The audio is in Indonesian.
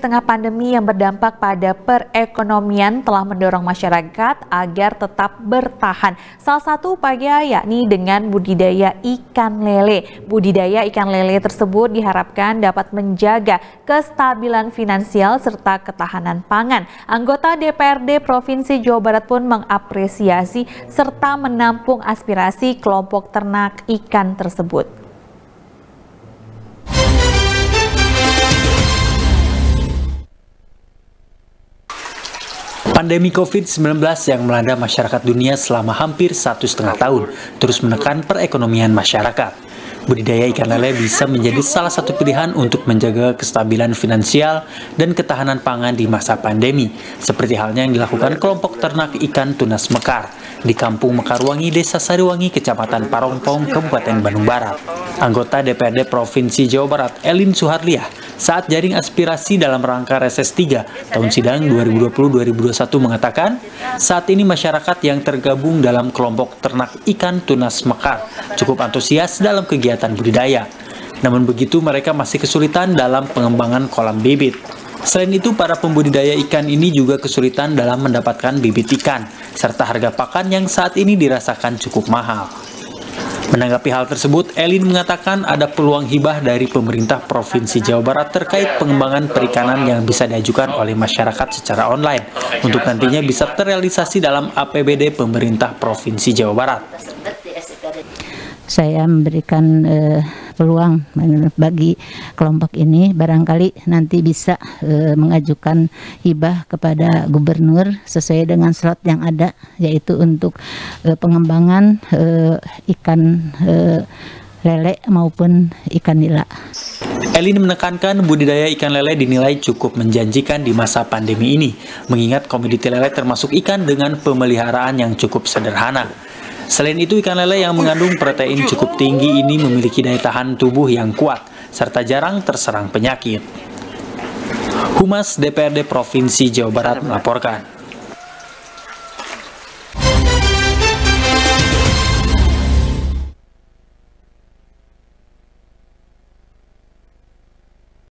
tengah pandemi yang berdampak pada perekonomian telah mendorong masyarakat agar tetap bertahan. Salah satu upaya yakni dengan budidaya ikan lele. Budidaya ikan lele tersebut diharapkan dapat menjaga kestabilan finansial serta ketahanan pangan. Anggota DPRD Provinsi Jawa Barat pun mengapresiasi serta menampung aspirasi kelompok ternak ikan tersebut. Pandemi COVID-19 yang melanda masyarakat dunia selama hampir satu setengah tahun terus menekan perekonomian masyarakat. Budidaya ikan lele bisa menjadi salah satu pilihan untuk menjaga kestabilan finansial dan ketahanan pangan di masa pandemi, seperti halnya yang dilakukan kelompok ternak ikan tunas mekar di Kampung Mekarwangi, Desa Sariwangi, Kecamatan Parongpong, Kabupaten Bandung Barat. Anggota DPRD Provinsi Jawa Barat, Elin Suharliah, saat jaring aspirasi dalam rangka reses 3 tahun sidang 2020-2021 mengatakan, saat ini masyarakat yang tergabung dalam kelompok ternak ikan tunas mekar cukup antusias dalam kegiatan budidaya. Namun begitu mereka masih kesulitan dalam pengembangan kolam bibit. Selain itu, para pembudidaya ikan ini juga kesulitan dalam mendapatkan bibit ikan, serta harga pakan yang saat ini dirasakan cukup mahal. Menanggapi hal tersebut, Elin mengatakan ada peluang hibah dari pemerintah Provinsi Jawa Barat terkait pengembangan perikanan yang bisa diajukan oleh masyarakat secara online untuk nantinya bisa terrealisasi dalam APBD pemerintah Provinsi Jawa Barat. Saya memberikan uh, peluang bagi kelompok ini barangkali nanti bisa e, mengajukan hibah kepada gubernur sesuai dengan slot yang ada yaitu untuk e, pengembangan e, ikan e, lele maupun ikan nila. Elin menekankan budidaya ikan lele dinilai cukup menjanjikan di masa pandemi ini, mengingat komoditi lele termasuk ikan dengan pemeliharaan yang cukup sederhana. Selain itu, ikan lele yang mengandung protein cukup tinggi ini memiliki daya tahan tubuh yang kuat, serta jarang terserang penyakit. Humas DPRD Provinsi Jawa Barat melaporkan.